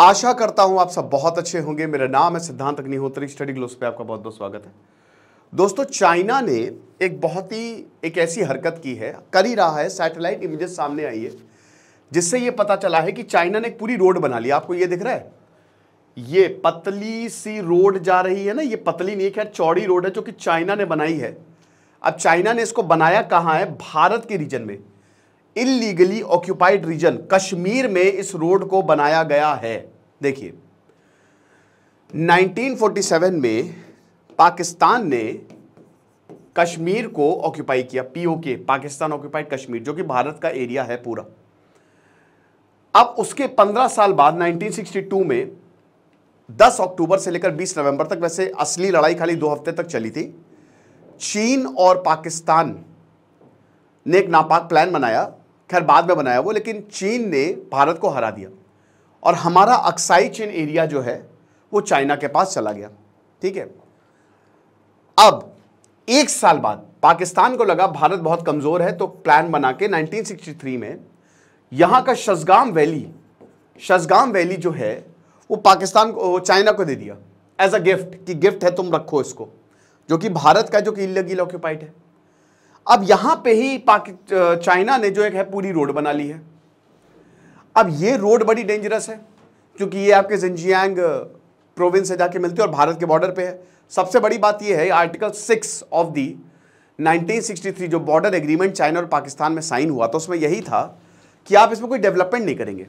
आशा करता हूँ आप सब बहुत अच्छे होंगे। मेरा नाम है सिद्धांत अग्निहोत्री। स्टडी ग्लोस पे आपका बहुत बहुत स्वागत है। दोस्तों, चाइना ने एक बहुत ही, एक ऐसी हरकत की है। कर ही रहा है, सैटेलाइट इमेजेस सामने आई है, जिससे ये पता चला है कि चाइना ने एक पूरी रोड बना ली। आपको ये दिख रहा है? ये पतली सी रोड जा रही है ना? ये पतली नहीं खैर, चौड़ी रोड है जो कि चाइना ने बनाई है। अब चाइना ने इसको बनाया कहाँ है? भारत के रीजन में। इलीगली ऑक्यूपाइड रीजन, कश्मीर में इस रोड को बनाया गया है। देखिए 1947 में पाकिस्तान ने कश्मीर को ऑक्यूपाई किया पीओके पाकिस्तान ऑक्यूपाइड कश्मीर, जो कि भारत का एरिया है पूरा। अब उसके 15 साल बाद 1962 में 10 अक्टूबर से लेकर 20 नवंबर तक वैसे असली लड़ाई खाली दो हफ़्ते तक चली थी। चीन और पाकिस्तान ने एक नापाक प्लान बनाया, खैर बाद में बनाया वो, लेकिन चीन ने भारत को हरा दिया। और हमारा अक्साई चीन एरिया जो है, वो चाइना के पास चला गया। ठीक है? अब, एक साल बाद, पाकिस्तान को लगा भारत बहुत कमज़ोर है तो प्लान बना के 1963 में यहाँ का शजगाम वैली शजगाम वैली जो है, वो पाकिस्तान को चाइना को दे दिया। एज अ गिफ्ट कि गिफ्ट है, तुम रखो इसको। जो कि भारत का जो कि इलीगल ऑक्यूपाइड है। अब यहाँ पे ही चाइना ने जो एक है, पूरी रोड बना ली है। अब ये रोड बड़ी डेंजरस है, क्योंकि ये आपके जिंजियांग प्रोविंस से जाके मिलती है और भारत के बॉर्डर पे है। सबसे बड़ी बात ये है आर्टिकल सिक्स ऑफ़ दी 1963 जो बॉर्डर एग्रीमेंट चाइना और पाकिस्तान में साइन हुआ तो उसमें यही था कि आप इसमें कोई डेवलपमेंट नहीं करेंगे।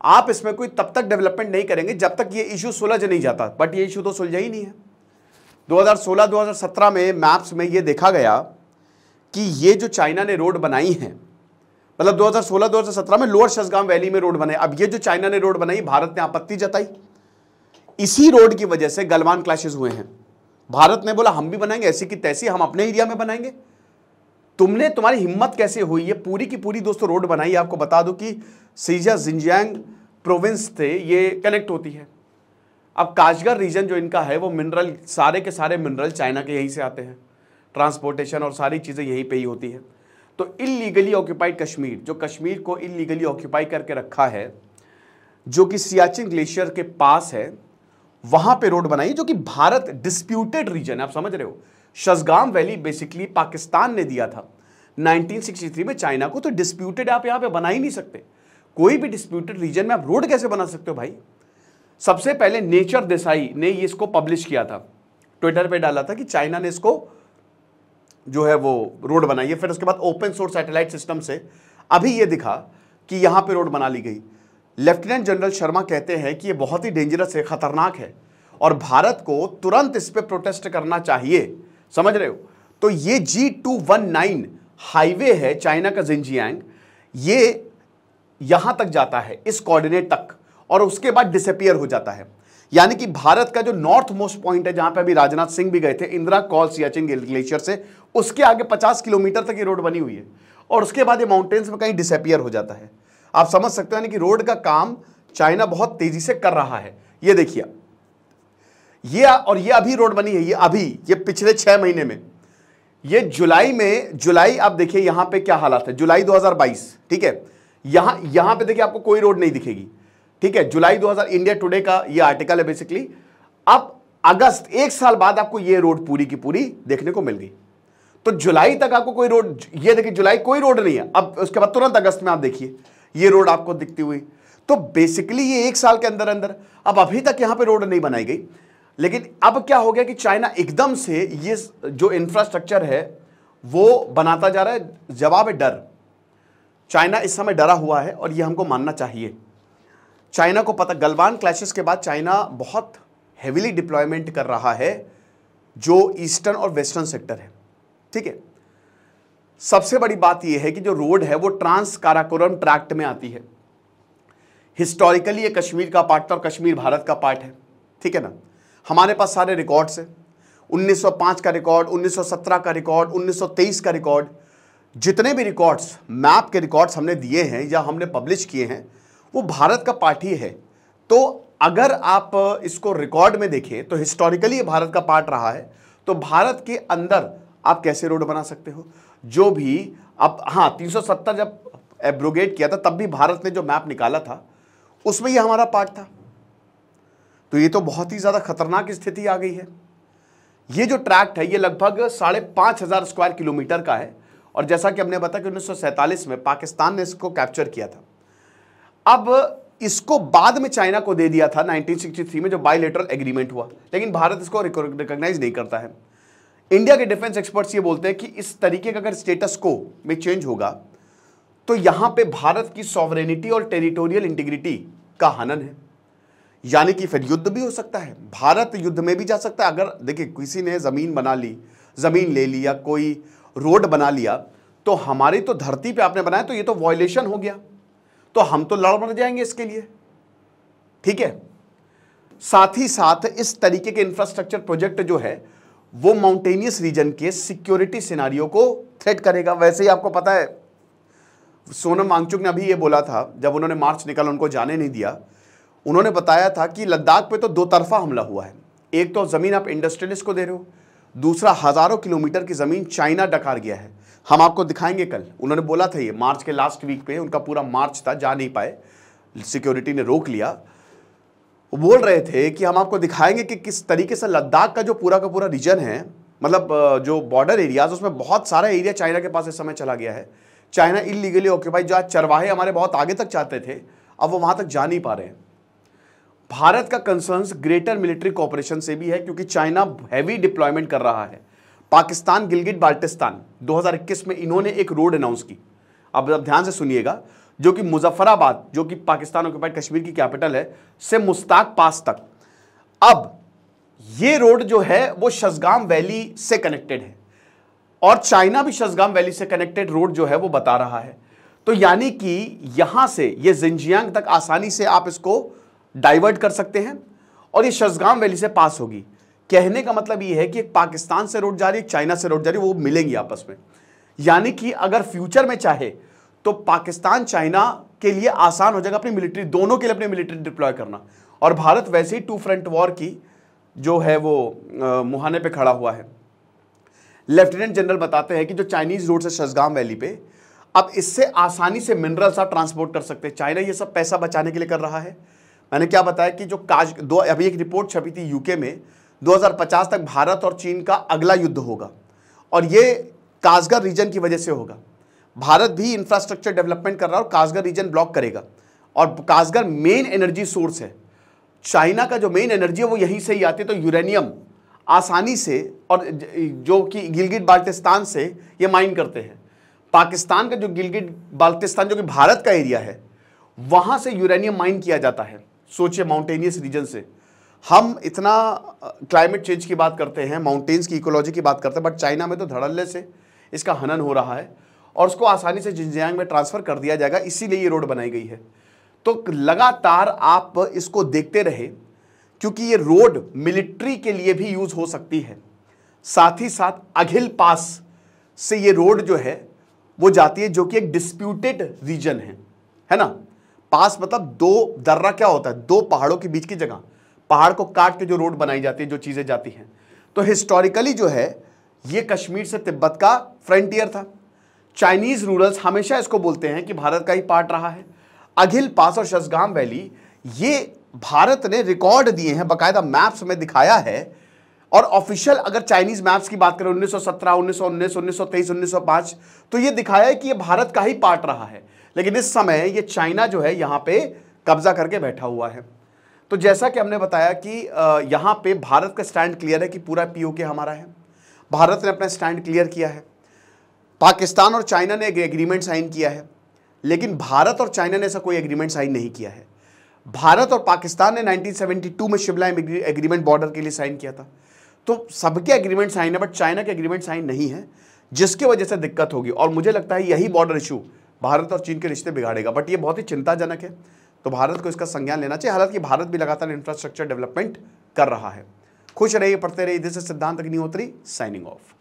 आप इसमें कोई तब तक डेवलपमेंट नहीं करेंगे जब तक ये इशू सुलझ नहीं जाता। बट ये इशू तो सुलझा ही नहीं है। 2016-2017 में मैप्स में ये देखा गया कि ये जो चाइना ने रोड बनाई है मतलब 2016-2017 में लोअर शसगाम वैली में रोड बनाई अब ये जो चाइना ने रोड बनाई, भारत ने आपत्ति जताई। इसी रोड की वजह से गलवान क्लैशेस हुए हैं। भारत ने बोला, हम भी बनाएँगे, ऐसी की तैसी हम अपने एरिया में बनाएँगे। तुमने, तुम्हारी हिम्मत कैसे हुई? ये पूरी की पूरी दोस्तों रोड बनाई, आपको बता दो कि सीजा, जिंजियांग प्रोविंस थे, ये कनेक्ट होती है। अब काशगर रीजन जो इनका है, वो मिनरल सारे के सारे मिनरल चाइना के यहीं से आते हैं। ट्रांसपोर्टेशन और सारी चीज़ें यहीं पे ही होती है। तो इलीगली ऑक्यूपाइड कश्मीर जो कश्मीर को इलीगली ऑक्यूपाई करके रखा है, जो कि सियाचिन ग्लेशियर के पास है, वहाँ पे रोड बनाई, जो कि भारत डिस्प्यूटेड रीजन है, आप समझ रहे हो। शजगाम वैली बेसिकली पाकिस्तान ने दिया था। 1963 में चाइना को तो डिस्प्यूटेड आप यहाँ पे बना ही नहीं सकते। कोई भी डिस्प्यूटेड रीजन में आप रोड कैसे बना सकते हो भाई? सबसे पहले नेचर देसाई ने इसको पब्लिश किया था। ट्विटर पे डाला था कि चाइना ने इसको जो है वो रोड बनाई है। फिर उसके बाद ओपन सोर्स सैटेलाइट सिस्टम से अभी ये दिखा कि यहाँ पे रोड बना ली गई। लेफ्टिनेंट जनरल शर्मा कहते हैं कि ये बहुत ही डेंजरस है, खतरनाक है और भारत को तुरंत इस पर प्रोटेस्ट करना चाहिए। समझ रहे हो? तो ये G two one nine highway है चाइना का जिंजियांग ये यहाँ तक जाता है, इस कोऑर्डिनेट तक और उसके बाद डिसअपियर हो जाता है। यानी कि भारत का जो नॉर्थ मोस्ट पॉइंट है, जहाँ पे अभी राजनाथ सिंह भी गए थे, इंदिरा कॉल, सियाचिन ग्लेशियर से, उसके आगे 50 किलोमीटर तक ये रोड बनी हुई है। और उसके बाद ये माउंटेन्स में कहीं डिसअपियर हो जाता है। आप समझ सकते हो, यानी कि रोड का काम चाइना बहुत तेज़ी से कर रहा है। ये देखिए ये और ये अभी रोड बनी है, ये अभी, ये पिछले छह महीने में। ये जुलाई में, जुलाई आप देखिए यहाँ पे क्या हालात है। जुलाई 2022 ठीक है? यहाँ यहाँ पे देखिए आपको कोई रोड नहीं दिखेगी। ठीक है, जुलाई 2000 इंडिया टुडे का ये आर्टिकल है बेसिकली अब अगस्त, एक साल बाद आपको ये रोड पूरी की पूरी देखने को मिल गई। तो जुलाई तक आपको कोई रोड ये देखिए, जुलाई कोई रोड नहीं है। अब उसके बाद तुरंत अगस्त में आप देखिए, ये रोड आपको दिखती हुई। तो बेसिकली ये एक साल के अंदर अंदर अब अभी तक यहाँ पे रोड नहीं बनाई गई। लेकिन अब क्या हो गया कि चाइना एकदम से ये जो इंफ्रास्ट्रक्चर है, वो बनाता जा रहा है। जवाब है डर। चाइना इस समय डरा हुआ है और ये हमको मानना चाहिए। चाइना को पता, गलवान क्लैशेस के बाद चाइना बहुत हेविली डिप्लॉयमेंट कर रहा है, जो ईस्टर्न और वेस्टर्न सेक्टर है। ठीक है? सबसे बड़ी बात यह है कि जो रोड है, वो ट्रांस काराकोरम ट्रैक्ट में आती है। हिस्टोरिकली ये कश्मीर का पार्ट था और कश्मीर भारत का पार्ट है। ठीक है ना? हमारे पास सारे रिकॉर्ड्स हैं। 1905 का रिकॉर्ड 1917 का रिकॉर्ड 1923 का रिकॉर्ड जितने भी रिकॉर्ड्स मैप के रिकॉर्ड्स हमने दिए हैं या हमने पब्लिश किए हैं वो भारत का पार्ट ही। है तो अगर आप इसको रिकॉर्ड में देखें तो हिस्टोरिकली ये भारत का पार्ट रहा है। तो भारत के अंदर आप कैसे रोड बना सकते हो? जो भी अब हाँ 370 जब एब्रोगेट किया था, तब भी भारत ने जो मैप निकाला था, उसमें ये हमारा पार्ट था। तो ये तो बहुत ही ज़्यादा खतरनाक स्थिति आ गई है। ये जो ट्रैक्ट है, ये लगभग साढ़े पाँच हज़ार स्क्वायर किलोमीटर का है। और जैसा कि हमने बताया कि उन्नीस सौ सैंतालीस में पाकिस्तान ने इसको कैप्चर किया था। अब इसको बाद में चाइना को दे दिया था 1963 में जो बायोलेटरल एग्रीमेंट हुआ। लेकिन भारत इसको रिकॉग्नाइज नहीं करता है। इंडिया के डिफेंस एक्सपर्ट्स ये बोलते हैं कि इस तरीके का अगर स्टेटस को में चेंज होगा तो यहाँ पे भारत की सॉवरेनिटी और टेरिटोरियल इंटीग्रिटी का हनन है। यानी कि फिर युद्ध भी हो सकता है। भारत युद्ध में भी जा सकता है। अगर देखिए, किसी ने ज़मीन बना ली, ज़मीन ले ली या कोई रोड बना लिया तो हमारी तो धरती पे आपने बनाया तो ये तो वॉयलेशन हो गया। तो हम तो लड़ मर जाएँगे इसके लिए। ठीक है? साथ ही साथ इस तरीके के इंफ्रास्ट्रक्चर प्रोजेक्ट जो है, वो माउंटेनियस रीजन के सिक्योरिटी सिनारियों को थ्रेट करेगा। वैसे ही आपको पता है, सोनम वांगचुक ने अभी ये बोला था, जब उन्होंने मार्च निकाला, उनको जाने नहीं दिया। उन्होंने बताया था कि लद्दाख पे तो दो तरफा हमला हुआ है। एक तो ज़मीन आप इंडस्ट्रियलिस्ट को दे रहे हो, दूसरा हज़ारों किलोमीटर की ज़मीन चाइना डकार गया है। हम आपको दिखाएँगे कल। उन्होंने बोला था ये, मार्च के लास्ट वीक पे उनका पूरा मार्च था, जा नहीं पाए। सिक्योरिटी ने रोक लिया। वो बोल रहे थे कि हम आपको दिखाएँगे कि किस तरीके से लद्दाख का जो पूरा का पूरा रीजन है मतलब जो बॉर्डर एरियाज़ उसमें बहुत सारा एरिया चाइना के पास इस समय चला गया है। चाइना इलीगली ऑक्यूपाई जो चरवाहे हमारे बहुत आगे तक चाहते थे, अब वो वहाँ तक जा नहीं पा रहे हैं। भारत का कंसर्न्स ग्रेटर मिलिट्री कॉपरेशन से भी है, क्योंकि चाइना हैवी डिप्लॉयमेंट कर रहा है। पाकिस्तान गिलगिट बाल्टिस्तान 2021 में इन्होंने एक रोड अनाउंस की। अब अब ध्यान से सुनिएगा, जो कि मुजफ्फराबाद, जो कि पाकिस्तान ऑक्यूपाइड कश्मीर की कैपिटल है, से मुस्ताक पास तक। अब ये रोड जो है, वो शजगाम वैली से कनेक्टेड है। और चाइना भी शजगाम वैली से कनेक्टेड रोड जो है, वो बता रहा है। तो यानी कि यहाँ से, ये जिंजियांग तक आसानी से आप इसको डाइवर्ट कर सकते हैं, और ये शजगाम वैली से पास होगी। कहने का मतलब ये है कि एक पाकिस्तान से रोड जा रही है चाइना से रोड जा रही है, वो मिलेंगी आपस में। यानी कि अगर फ्यूचर में चाहे तो पाकिस्तान चाइना के लिए आसान हो जाएगा अपनी मिलिट्री, दोनों के लिए अपनी मिलिट्री डिप्लॉय करना। और भारत वैसे ही टू फ्रंट वॉर की जो है वो मुहाने पे खड़ा हुआ है। लेफ्टिनेंट जनरल बताते हैं कि जो चाइनीज़ रोड से शजगाम वैली पे, अब इससे आसानी से मिनरल्स आप ट्रांसपोर्ट कर सकते हैं। चाइना ये सब पैसा बचाने के लिए कर रहा है। मैंने क्या बताया कि जो काज, दो, अभी एक रिपोर्ट छपी थी यूके में 2050 तक भारत और चीन का अगला युद्ध होगा और ये काजगर रीजन की वजह से होगा। भारत भी इंफ्रास्ट्रक्चर डेवलपमेंट कर रहा है और काजगर रीजन ब्लॉक करेगा। और काजगर मेन एनर्जी सोर्स है। चाइना का जो मेन एनर्जी है वो यहीं से ही आती है तो यूरेनियम आसानी से और जो कि गिलगिट बाल्टिस्तान से ये माइन करते हैं। पाकिस्तान का जो गिलगिट बाल्टिस्तान, जो कि भारत का एरिया है, वहाँ से यूरेनियम माइन किया जाता है। सोचिए माउंटेनियस रीजन से। हम इतना क्लाइमेट चेंज की बात करते हैं माउंटेन्स की इकोलॉजी की बात करते हैं बट चाइना में तो धड़ल्ले से इसका हनन हो रहा है और उसको आसानी से जिंजियांग में ट्रांसफ़र कर दिया जाएगा, इसीलिए ये रोड बनाई गई है। तो लगातार आप इसको देखते रहे, क्योंकि ये रोड मिलिट्री के लिए भी यूज़ हो सकती है। साथ ही साथ अघिल पास से ये रोड जो है, वो जाती है, जो कि एक डिस्प्यूटेड रीजन है। है ना? पास मतलब दो दर्रा क्या होता है? दो पहाड़ों के बीच की जगह। पहाड़ को काट के जो रोड बनाई जाती है जो चीज़ें जाती हैं। तो हिस्टोरिकली जो है ये कश्मीर से तिब्बत का फ्रंटियर था। चाइनीज़ रूरल्स हमेशा इसको बोलते हैं कि भारत का ही पार्ट रहा है। अघिल पास और शसगाम वैली ये भारत ने रिकॉर्ड दिए हैं बाकायदा मैप्स में दिखाया है। और ऑफिशियल अगर चाइनीज़ मैप्स की बात करें 1917, 1919, 1923, 1905 तो ये दिखाया है कि ये भारत का ही पार्ट रहा है। लेकिन इस समय ये चाइना जो है यहाँ पे कब्जा करके बैठा हुआ है। तो जैसा कि हमने बताया कि यहाँ पे भारत का स्टैंड क्लियर है कि पूरा पीओके हमारा है। भारत ने अपना स्टैंड क्लियर किया है। पाकिस्तान और चाइना ने एक एग्रीमेंट साइन किया है। लेकिन भारत और चाइना ने ऐसा कोई एग्रीमेंट साइन नहीं किया है। भारत और पाकिस्तान ने 1972 में शिमला एग्रीमेंट बॉर्डर के लिए साइन किया था। तो सबके एग्रीमेंट साइन है बट चाइना के एग्रीमेंट साइन नहीं है, जिसकी वजह से दिक्कत होगी। और मुझे लगता है यही बॉर्डर इशू भारत और चीन के रिश्ते बिगाड़ेगा। बट ये बहुत ही चिंताजनक है। तो भारत को इसका संज्ञान लेना चाहिए। हालाँकि भारत भी लगातार इंफ्रास्ट्रक्चर डेवलपमेंट कर रहा है। खुश रहिए, पढ़ते रहिए। दिस इज़ सिद्धांत अग्निहोत्री साइनिंग ऑफ़